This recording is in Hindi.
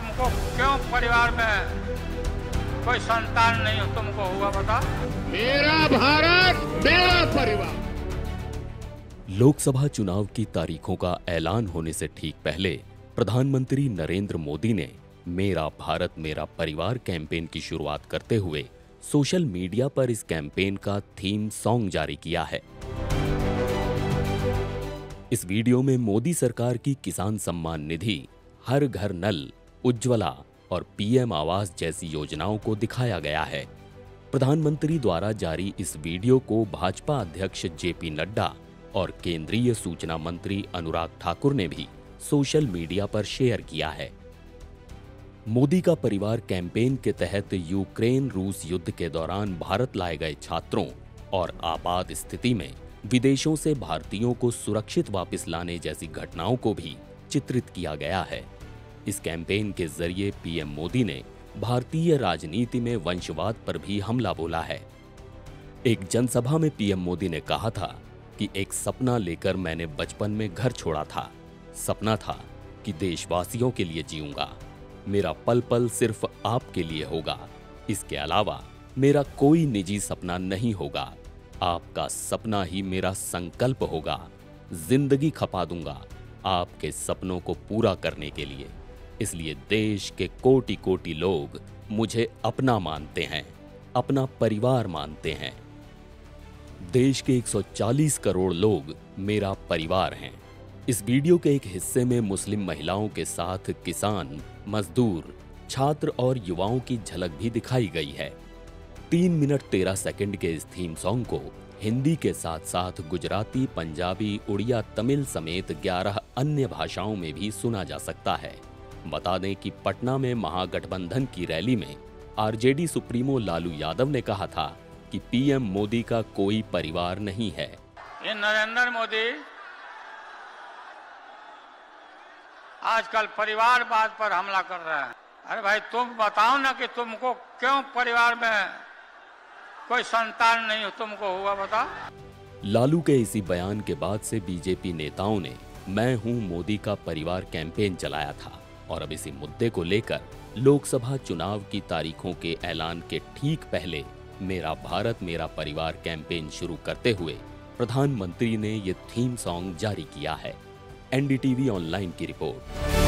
तुमको क्यों परिवार में कोई संतान नहीं तुमको हुआ बता मेरा भारत मेरा परिवार। लोकसभा चुनाव की तारीखों का ऐलान होने से ठीक पहले प्रधानमंत्री नरेंद्र मोदी ने मेरा भारत मेरा परिवार कैंपेन की शुरुआत करते हुए सोशल मीडिया पर इस कैंपेन का थीम सॉन्ग जारी किया है। इस वीडियो में मोदी सरकार की किसान सम्मान निधि हर घर नल उज्ज्वला और पीएम आवास जैसी योजनाओं को दिखाया गया है। प्रधानमंत्री द्वारा जारी इस वीडियो को भाजपा अध्यक्ष जेपी नड्डा और केंद्रीय सूचना मंत्री अनुराग ठाकुर ने भी सोशल मीडिया पर शेयर किया है। मोदी का परिवार कैंपेन के तहत यूक्रेन रूस युद्ध के दौरान भारत लाए गए छात्रों और आपात स्थिति में विदेशों से भारतीयों को सुरक्षित वापस लाने जैसी घटनाओं को भी चित्रित किया गया है। इस कैंपेन के ज़रिए पीएम मोदी ने भारतीय राजनीति में वंशवाद पर भी हमला बोला है। एक जनसभा में पीएम मोदी ने कहा था कि एक सपना लेकर मैंने बचपन में घर छोड़ा था। सपना था कि देशवासियों के लिए जीऊँगा। मेरा पल पल सिर्फ़ आपके लिए होगा। इसके अलावा मेरा कोई निजी सपना नहीं होगा। आपका सपना ही मेरा संकल्प होगा। ज़िंदगी खपा दूँगा आपके सपनों को पूरा करने के लिए। इसलिए देश के कोटि कोटि लोग मुझे अपना मानते हैं, अपना परिवार मानते हैं। देश के 140 करोड़ लोग मेरा परिवार हैं। इस वीडियो के एक हिस्से में मुस्लिम महिलाओं के साथ किसान, मजदूर, छात्र और युवाओं की झलक भी दिखाई गई है। तीन मिनट तेरह सेकंड के इस थीम सॉन्ग को हिंदी के साथ साथ गुजराती, पंजाबी, उड़िया, तमिल समेत 11 अन्य भाषाओं में भी सुना जा सकता है। बता दें कि पटना में महागठबंधन की रैली में आरजेडी सुप्रीमो लालू यादव ने कहा था कि पीएम मोदी का कोई परिवार नहीं है। ये नरेंद्र मोदी आजकल परिवारवाद पर हमला कर रहे हैं। अरे भाई तुम बताओ ना कि तुमको क्यों परिवार में कोई संतान नहीं हो? तुमको हुआ बता लालू के इसी बयान के बाद से बीजेपी नेताओं ने मैं हूँ मोदी का परिवार कैंपेन चलाया था। और अब इसी मुद्दे को लेकर लोकसभा चुनाव की तारीखों के ऐलान के ठीक पहले मेरा भारत, मेरा परिवार कैंपेन शुरू करते हुए प्रधानमंत्री ने ये थीम सॉन्ग जारी किया है। एनडीटीवी ऑनलाइन की रिपोर्ट।